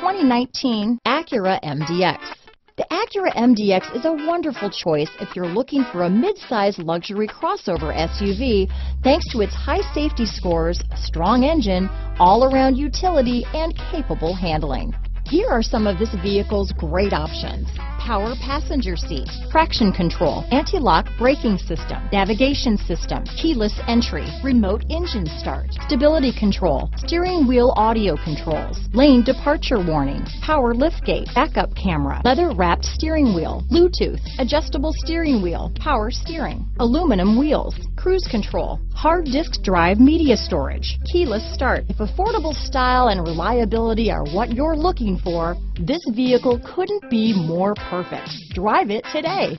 2019 Acura MDX. The Acura MDX is a wonderful choice if you're looking for a mid-size luxury crossover SUV thanks to its high safety scores, strong engine, all-around utility, and capable handling. Here are some of this vehicle's great options. Power passenger seat, traction control, anti-lock braking system, navigation system, keyless entry, remote engine start, stability control, steering wheel audio controls, lane departure warning, power liftgate, backup camera, leather wrapped steering wheel, Bluetooth, adjustable steering wheel, power steering, aluminum wheels, cruise control, hard disk drive media storage, keyless start. If affordable style and reliability are what you're looking for, this vehicle couldn't be more perfect. Drive it today.